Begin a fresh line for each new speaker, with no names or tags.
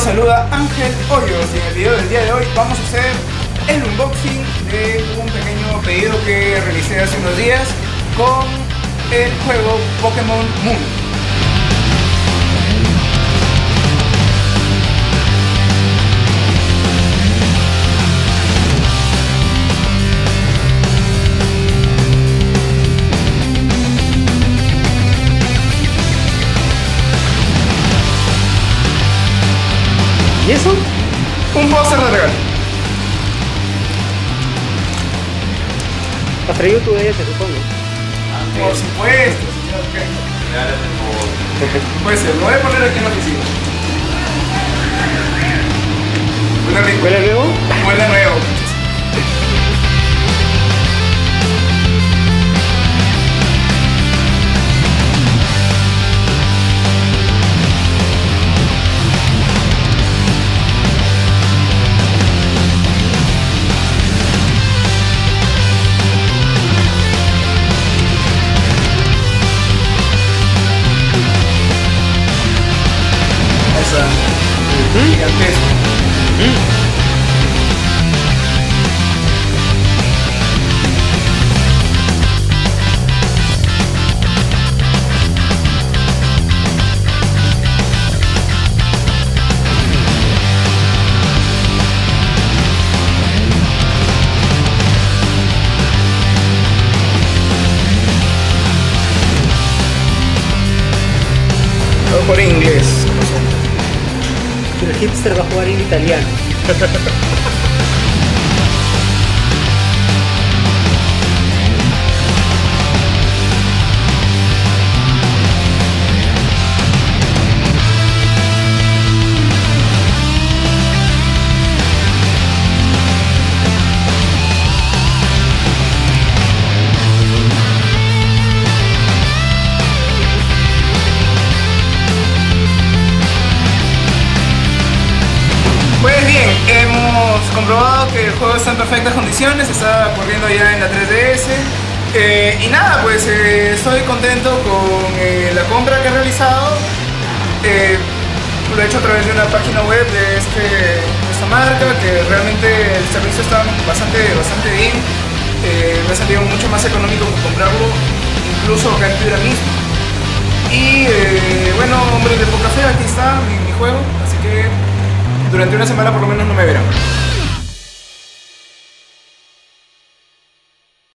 saluda Ángel Hoyos y en el video del día de hoy vamos a hacer el unboxing de un pequeño pedido que realicé hace unos días con el juego Pokémon Moon.
¿Y eso?
Un póster de regalo.
Has traído tu ese, supongo.
Por supuesto, señor. Puede ser, lo voy a poner aquí en la oficina. Huele rico. Gigantesca. Todo por inglés, siempre.
El hipster va a jugar en italiano.
comprobado que el juego está en perfectas condiciones, está corriendo ya en la 3DS. eh, y nada, pues eh, estoy contento con eh, la compra que he realizado. Lo he hecho a través de una página web de, este, de esta marca, que realmente el servicio está bastante, bastante bien. Me ha salido mucho más económico que comprarlo, incluso acá en Piedra mismo. Y bueno, hombre de poca fe, aquí está mi juego, así que durante una semana por lo menos no me verán.